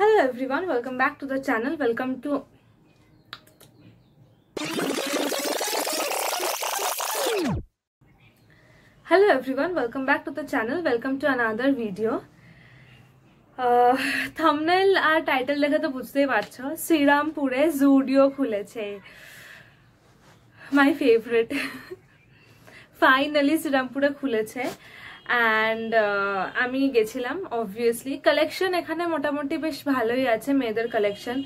Hello everyone, welcome back to the channel. Welcome to Hello everyone, welcome back to the channel. Welcome to another video. Thumbnail R title দেখে তো বুঝতেই পারছ শ্রীরামপুরে জুডিও খুলেছে my favourite finally শ্রীরামপুরে খুলেছে and আমি গেছিলাম obviously collection এখানে মোটামুটি বেশ ভালোই আছে, মেয়েদের কালেকশন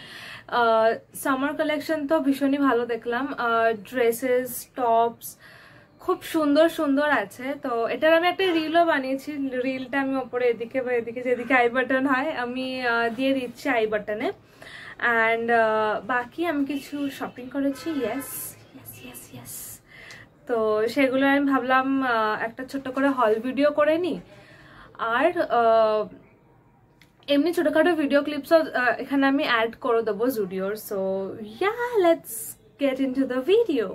সামার কালেকশন তো ভীষণই ভালো দেখলাম। ড্রেসেস টপস খুব সুন্দর সুন্দর আছে। তো এটার আমি একটা রিলও বানিয়েছি। রিলটা আমি ওপরে এদিকে বা এদিকে, যেদিকে আই বাটন হয়, আমি দিয়ে দিচ্ছি আই বাটনে অ্যান্ড বাকি আমি কিছু শপিং করেছি? ইয়েস ইয়েস ইয়েস ইয়েস তো সেগুলো আমি ভাবলাম একটা ছোট্ট করে হল ভিডিও করে নিই আর এমনি ছোটোখাটো ভিডিও ক্লিপসও এখানে আমি অ্যাড করে দেবো জুডিওর so yeah let's get into the video video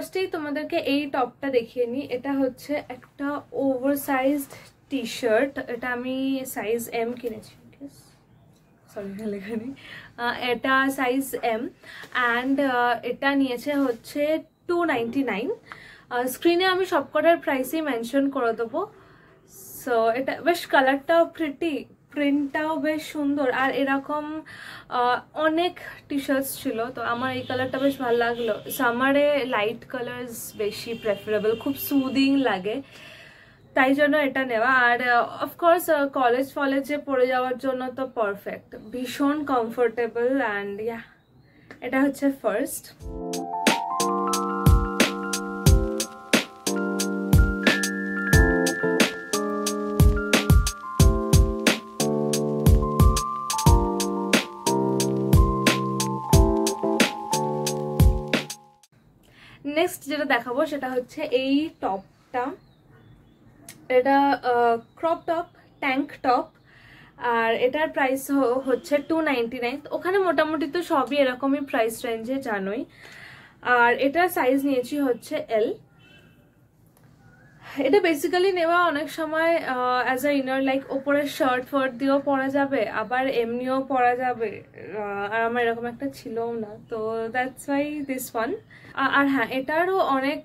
ফার্স্টেই তোমাদেরকে এই টপটা দেখিয়ে নিই। এটা হচ্ছে একটা ওভার সাইজড টি শার্ট এটা আমি সাইজ এম কিনেছি এটা সাইজ এম অ্যান্ড এটা নিয়েছে হচ্ছে টু স্ক্রিনে আমি সবকটার প্রাইসই মেনশন করে দেবো। সো এটা, বেশ কালারটাও প্রিটি প্রিন্টটাও বেশ সুন্দর। আর এরকম অনেক টি শার্টস ছিল, তো আমার এই কালারটা বেশ ভালো লাগল। সামারে লাইট কালার্স বেশি প্রেফারেবল খুব সুদিং লাগে। তাই জন্য এটা নেওয়া। আর অফকোর্স কলেজ ফলেজে পড়ে যাওয়ার জন্য তো পারফেক্ট ভীষণ কমফোর্টেবল অ্যান্ড ইয়া এটা হচ্ছে ফার্স্ট নেক্সট যেটা দেখাবো সেটা হচ্ছে এই টপটা এটা ক্রপ টপ ট্যাঙ্ক টপ আর এটার প্রাইস হচ্ছে টু ওখানে মোটামুটি তো সবই এরকমই প্রাইস রেঞ্জে জানোই। আর এটার সাইজ নিয়েছি হচ্ছে এল এটা বেসিক্যালি নেওয়া অনেক সময় অ্যাজ আ ইনার লাইক ওপরে শার্ট ফার্ট দিয়েও পরা যাবে, আবার এমনিও পরা যাবে। আর আমার এরকম একটা ছিলও না, তো দ্যাটস ওয়াই দিস ওয়ান আর হ্যাঁ এটারও অনেক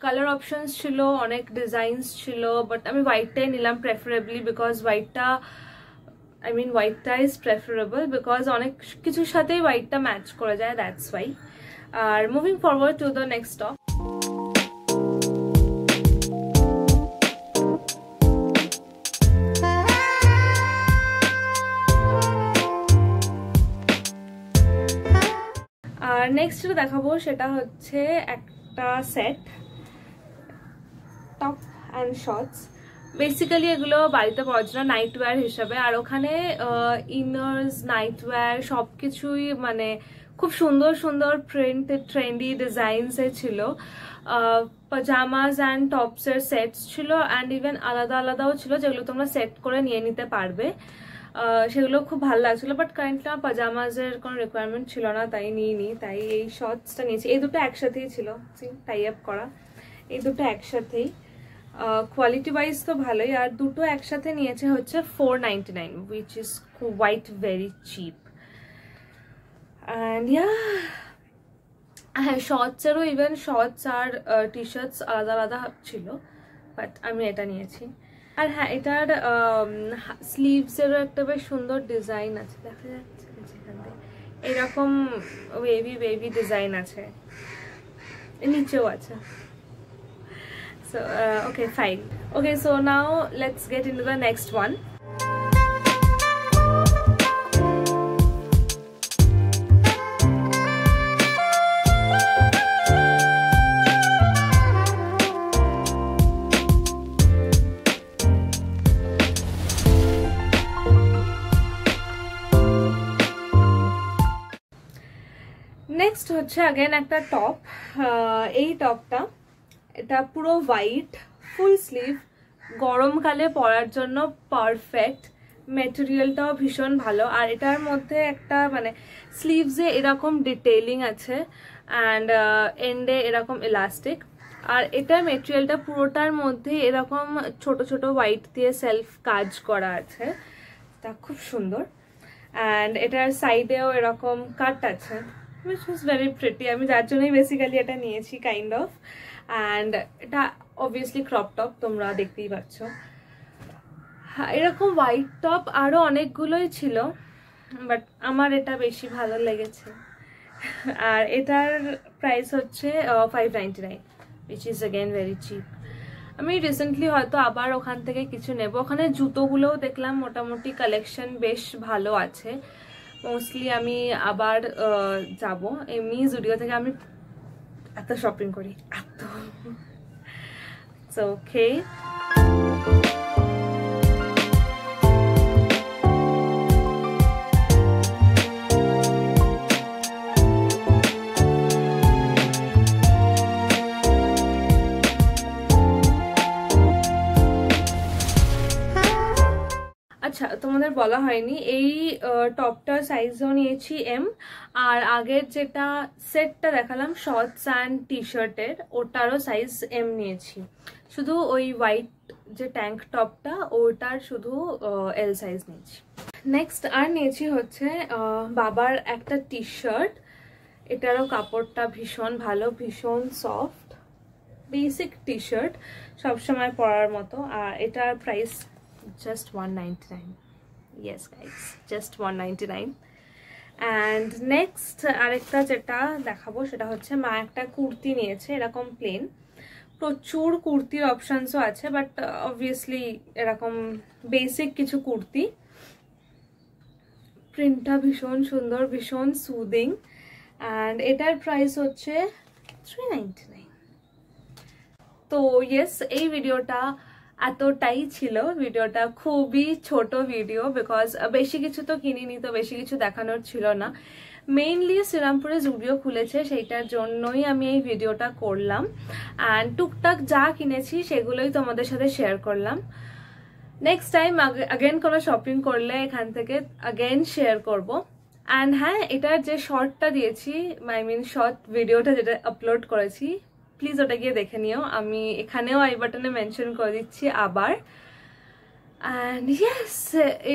কালার অপশনস ছিল, অনেক ডিজাইনস ছিল বাট আমি হোয়াইটটাই নিলাম প্রেফারেবলি বিকজ হোয়াইটটা আই মিন হোয়াইটটা ইজ প্রেফারেবল বিকজ অনেক কিছুর সাথেই হোয়াইটটা ম্যাচ করে যায় that's why R moving forward to the next top next যেটা দেখাবো সেটা হচ্ছে একটা set top and shorts basically এগুলো বাড়িতে পাওয়া যায় নাইট ওয়্যার হিসাবে, আর ওখানে ইনার্স নাইট ওয়্যার সব কিছুই মানে খুব সুন্দর সুন্দর প্রিন্ট ট্রেন্ডি ডিজাইনসে ছিল। পাজামাস অ্যান্ড টপসের সেটস ছিল অ্যান্ড ইভেন আলাদা আলাদাও ছিল যেগুলো তোমরা সেট করে নিয়ে নিতে পারবে। সেগুলো খুব ভালো লাগছিল বাট কারেন্টলি আমার পাজামাজের কোনো রিকোয়ারমেন্ট ছিল না, তাই নিইনি, তাই এই শর্টসটা নিয়েছি। এই দুটো একসাথেই ছিল টাই আপ করা। এই দুটো একসাথেই। কোয়ালিটি ওয়াইজ তো ভালোই, আর দুটো একসাথে নিয়েছে হচ্ছে four ninety nine which is quite very cheap and yeah হ্যাঁ শর্টসেরও ইভেন শর্টস আর টি শার্টস আলাদা আলাদা ছিল বাট আমি এটা নিয়েছি। আর হ্যাঁ এটার স্লিভসেরও একটা বেশ সুন্দর ডিজাইন আছে। দেখা যাচ্ছে এরকম ওয়েভি ওয়েভি ডিজাইন আছে। নিচেও আছে। So uh, okay fine. Okay so now let's get the next one হচ্ছে আগেন একটা টপ এই টপটা এটা পুরো হোয়াইট ফুল স্লিভ গরমকালে পরার জন্য পারফেক্ট মেটেরিয়ালটাও ভীষণ ভালো। আর এটার মধ্যে একটা মানে স্লিভসে এরকম ডিটেইলিং আছে অ্যান্ড এন্ডে এরকম ইলাস্টিক আর এটার মেটেরিয়ালটা পুরোটার মধ্যে এরকম ছোট ছোট হোয়াইট দিয়ে সেলফ কাজ করা আছে। তা খুব সুন্দর। অ্যান্ড এটার সাইডেও এরকম কাট আছে। উইচ ইজ ভেরি প্রিটি আমি যার জন্যই বেসিক্যালি এটা নিয়েছি কাইন্ড অফ অ্যান্ড এটা অবভিয়াসলি ক্রপ টপ তোমরা দেখতেই পাচ্ছ। হ্যাঁ এরকম হোয়াইট টপ আরও অনেকগুলোই ছিল বাট আমার এটা বেশি ভালো লেগেছে। আর এটার প্রাইস হচ্ছে five ninety nine which is again very cheap আমি রিসেন্টলি হয়তো আবার ওখান থেকে কিছু নেব। ওখানে জুতোগুলোও দেখলাম, মোটামুটি কালেকশন বেশ ভালো আছে। মোস্টলি আমি আবার যাব। এমনি জুডিও থেকে আমি এত শপিং করি এত। সো ওকে আচ্ছা তোমাদের বলা হয়নি। এই টপটার সাইজও নিয়েছি এম আর আগের যেটা সেটটা দেখালাম শর্টস অ্যান্ড টি শার্টের ওটারও সাইজ এম নিয়েছি। শুধু ওই হোয়াইট যে ট্যাঙ্ক টপটা ওটার শুধু এল সাইজ নিয়েছি। নেক্সট আর নিয়েছি হচ্ছে বাবার একটা টি শার্ট এটারও কাপড়টা ভীষণ ভালো, ভীষণ সফট বেসিক টি শার্ট সবসময় পরার মতো। আর এটার price just 199 yes, guys. Just 199 and next আরেকটা যেটা দেখাবো, সেটা হচ্ছে মা একটা কুর্তি নিয়েছে, এরকম প্লেন প্রচুর কুর্তির অপশানসও আছে বাট অবভিয়াসলি এরকম বেসিক কিছু কুর্তি। প্রিন্টটা ভীষণ সুন্দর, ভীষণ সুদিং অ্যান্ড এটার প্রাইস হচ্ছে থ্রি তো ইয়েস এই ভিডিওটা এতটাই ছিল ভিডিওটা, খুবই ছোট ভিডিও বিকজ বেশি কিছু তো কিনিনি তো বেশি কিছু দেখানোর ছিল না। মেইনলি শ্রীরামপুরে জুডিও খুলেছে, সেইটার জন্যই আমি এই ভিডিওটা করলাম। অ্যান্ড টুকটাক যা কিনেছি সেগুলোই তোমাদের সাথে শেয়ার করলাম। নেক্সট টাইম আগেন কোনো শপিং করলে এখান থেকে আগেন শেয়ার করব। অ্যান্ড হ্যাঁ এটার যে শর্টটা দিয়েছি আই মিন শর্ট ভিডিওটা যেটা আপলোড করেছি প্লিজ ওটা গিয়ে দেখে নিও। আমি এখানেও আই বাটনে মেনশন করে দিচ্ছি আবার। And yes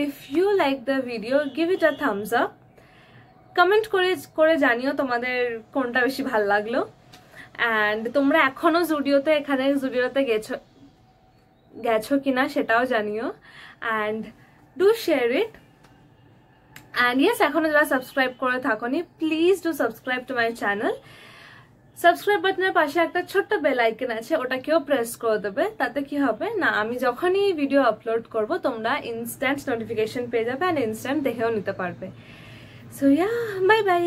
if you like the video give it a thumbs up comment করে করে জানিও তোমাদের কোনটা বেশি ভালো লাগল। অ্যান্ড তোমরা এখনও জুডিওতে এখানে জুডিওতে গেছো গেছো কিনা সেটাও জানিও। And do share it and yes এখনও যারা সাবস্ক্রাইব করে থাকনি please do subscribe to my channel subscribe বাটনের পাশে একটা ছোট্ট বেল আইকন আছে, ওটাকেও প্রেস করে দেবে। তাতে কি হবে? না, আমি যখনই ভিডিও আপলোড করব, তোমরা ইনস্ট্যান্ট নোটিফিকেশন পেয়ে যাবে অ্যান্ড ইনস্ট্যান্ট দেখেও নিতে পারবে। So yeah bye bye